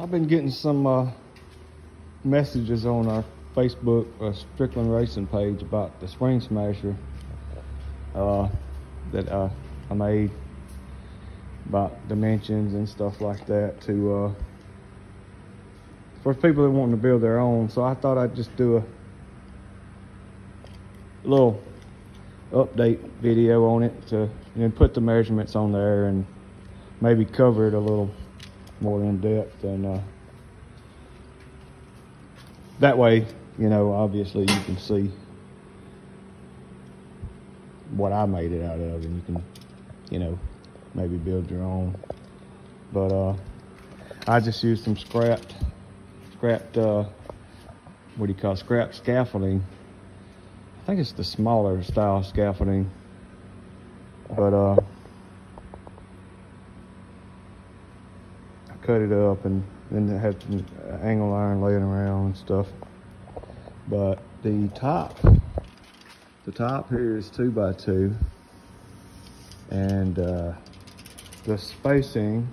I've been getting some uh, messages on our Facebook uh, Strickland Racing page about the Spring Smasher uh, that uh, I made about dimensions and stuff like that to uh, for people that want to build their own. So I thought I'd just do a little update video on it to and put the measurements on there and maybe cover it a little more in depth and uh, that way you know obviously you can see what I made it out of and you can you know maybe build your own but uh I just used some scrapped scrapped uh what do you call it? scrap scaffolding I think it's the smaller style scaffolding but uh cut it up and then had some angle iron laying around and stuff. But the top, the top here is two by two and uh, the spacing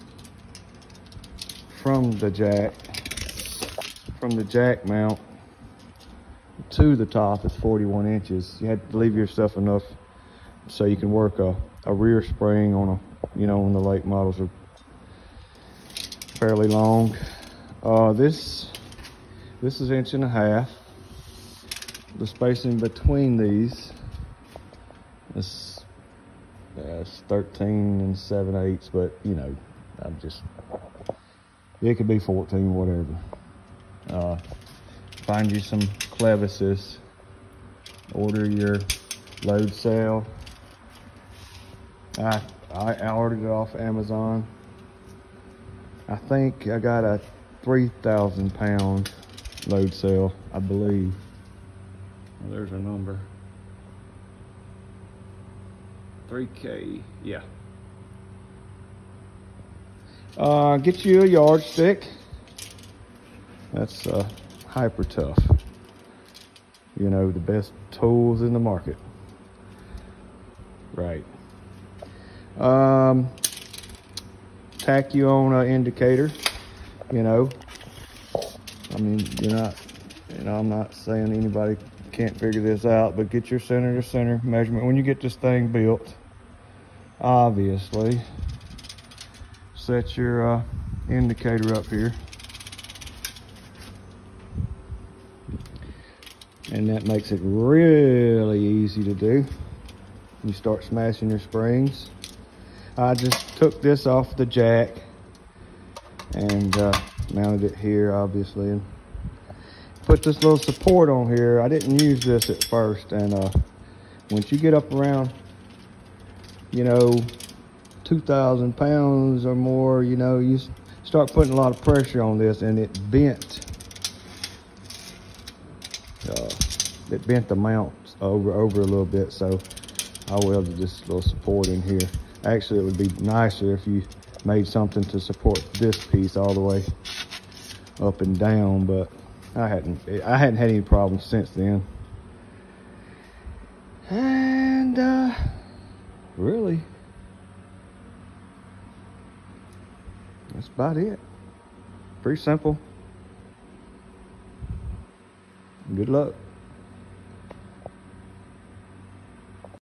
from the jack, from the jack mount to the top is 41 inches. You had to leave yourself enough so you can work a, a rear spring on a, you know, when the late models are fairly long. Uh, this this is inch and a half. The spacing between these is uh, 13 and 7 eighths, but you know, I'm just, it could be 14, whatever. Uh, find you some clevises, order your load cell. I, I ordered it off Amazon. I think I got a 3,000 pound load cell, I believe. Well, there's a number. 3K, yeah. Uh, get you a yardstick. That's uh, hyper tough. You know, the best tools in the market. Right. Um, tachyon indicator, you know. I mean, you're not, you know, I'm not saying anybody can't figure this out, but get your center to center measurement. When you get this thing built, obviously, set your uh, indicator up here. And that makes it really easy to do. You start smashing your springs. I just took this off the jack and uh, mounted it here obviously and put this little support on here. I didn't use this at first and uh, once you get up around you know 2,000 pounds or more you know you start putting a lot of pressure on this and it bent uh, it bent the mount over over a little bit so I welded this little support in here Actually, it would be nicer if you made something to support this piece all the way up and down, but I hadn't I hadn't had any problems since then. And uh, really, that's about it. Pretty simple. Good luck.